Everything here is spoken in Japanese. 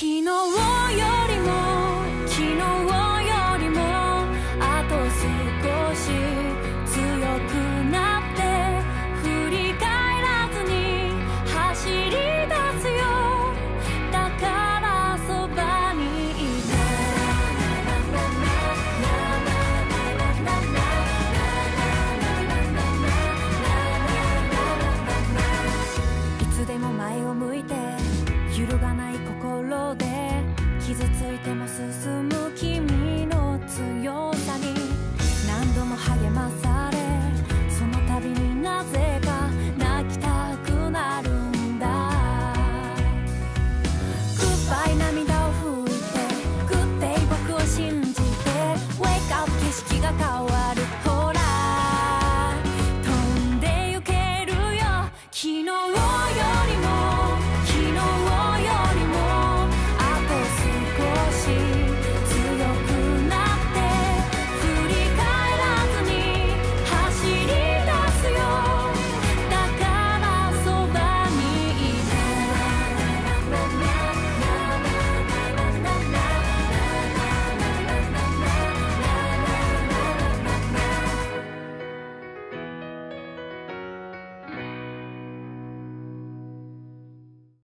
昨日よりも昨日よりもあと少し強くなって振り返らずに走り出すよ。だからそばにいていつでも前を向いて揺る。がない心傷ついても進む君の強さに何度も励まされその度になぜか泣きたくなるんだグッバイ涙を拭いてグッデイ僕を信じて Wake up 景色が変わる